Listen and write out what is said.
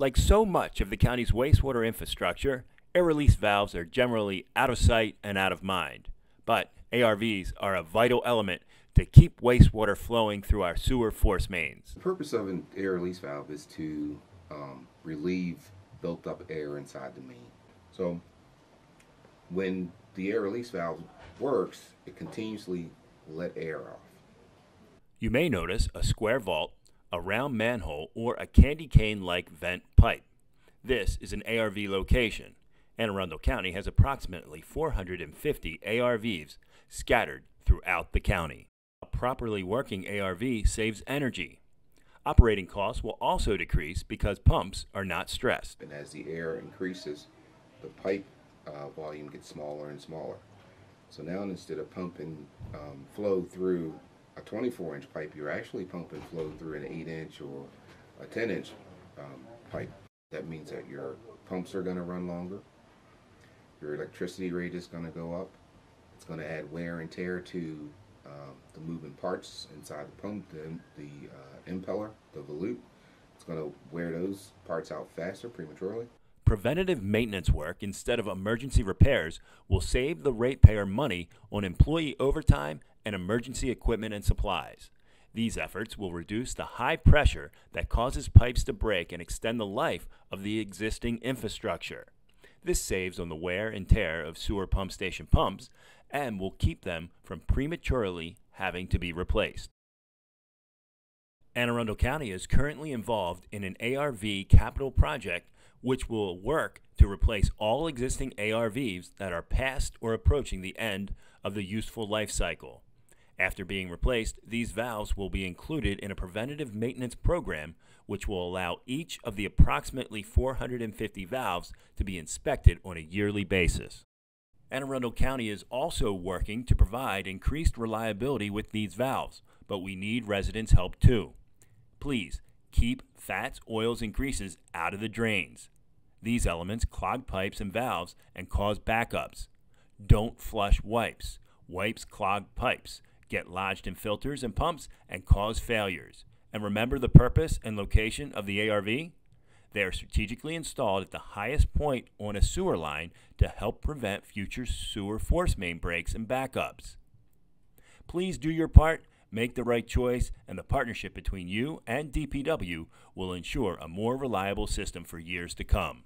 Like so much of the county's wastewater infrastructure, air release valves are generally out of sight and out of mind. But ARVs are a vital element to keep wastewater flowing through our sewer force mains. The purpose of an air release valve is to um, relieve built up air inside the main. So when the air release valve works, it continuously let air off. You may notice a square vault, a round manhole, or a candy cane like vent pipe. This is an ARV location. Anne Arundel County has approximately 450 ARVs scattered throughout the county. A properly working ARV saves energy. Operating costs will also decrease because pumps are not stressed. And as the air increases, the pipe uh, volume gets smaller and smaller. So now instead of pumping um, flow through a 24 inch pipe, you're actually pumping flow through an 8 inch or a 10 inch um, pipe. That means that your pumps are going to run longer, your electricity rate is going to go up, it's going to add wear and tear to um, the moving parts inside the pump, the, the uh, impeller, the volute. It's going to wear those parts out faster prematurely. Preventative maintenance work instead of emergency repairs will save the ratepayer money on employee overtime and emergency equipment and supplies. These efforts will reduce the high pressure that causes pipes to break and extend the life of the existing infrastructure. This saves on the wear and tear of sewer pump station pumps and will keep them from prematurely having to be replaced. Anne Arundel County is currently involved in an ARV capital project which will work to replace all existing ARVs that are past or approaching the end of the useful life cycle. After being replaced, these valves will be included in a preventative maintenance program which will allow each of the approximately 450 valves to be inspected on a yearly basis. Anne Arundel County is also working to provide increased reliability with these valves, but we need residents' help too. Please keep fats, oils, and greases out of the drains. These elements clog pipes and valves and cause backups. Don't flush wipes. Wipes clog pipes, get lodged in filters and pumps, and cause failures. And remember the purpose and location of the ARV? They are strategically installed at the highest point on a sewer line to help prevent future sewer force main breaks and backups. Please do your part, make the right choice, and the partnership between you and DPW will ensure a more reliable system for years to come.